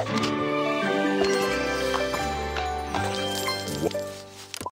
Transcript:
you